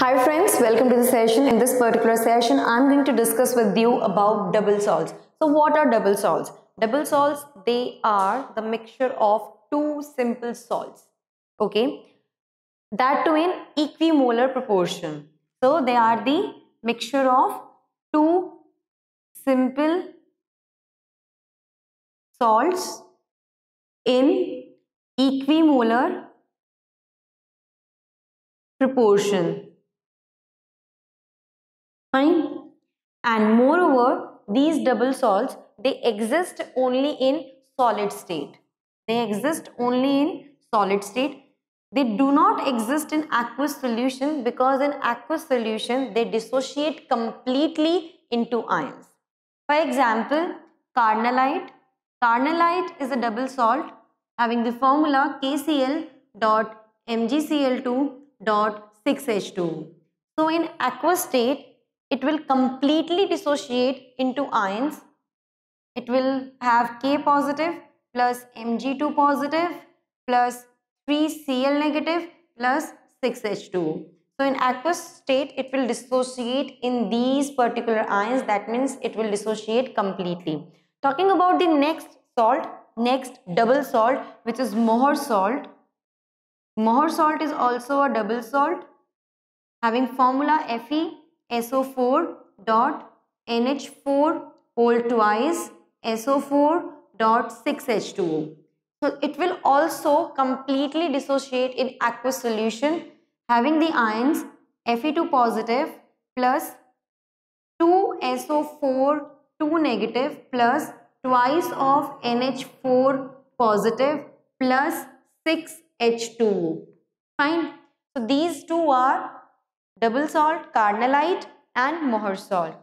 Hi friends, welcome to the session. In this particular session, I'm going to discuss with you about double salts. So what are double salts? Double salts, they are the mixture of two simple salts. Okay. That in equimolar proportion. So they are the mixture of two simple salts in equimolar proportion fine. And moreover these double salts they exist only in solid state. They exist only in solid state. They do not exist in aqueous solution because in aqueous solution they dissociate completely into ions. For example carnallite carnallite is a double salt having the formula KCl dot MgCl2 dot 6H2 so in aqueous state it will completely dissociate into ions. It will have K positive plus Mg2 positive plus 3Cl negative plus 6H2. So in aqueous state, it will dissociate in these particular ions. That means it will dissociate completely. Talking about the next salt, next double salt, which is Mohr salt. Mohr salt is also a double salt having formula Fe SO4 dot NH4 whole twice SO4 dot 6H2O. So it will also completely dissociate in aqueous solution having the ions Fe2 positive plus 2SO4 2 negative plus twice of NH4 positive plus 6H2. Fine. So these two are double salt, carnallite and Mohr salt.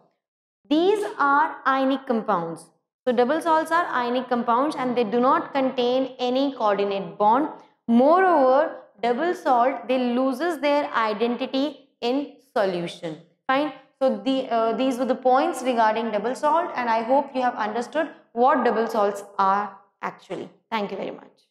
These are ionic compounds. So double salts are ionic compounds and they do not contain any coordinate bond. Moreover, double salt they loses their identity in solution. Fine. So the, uh, these were the points regarding double salt and I hope you have understood what double salts are actually. Thank you very much.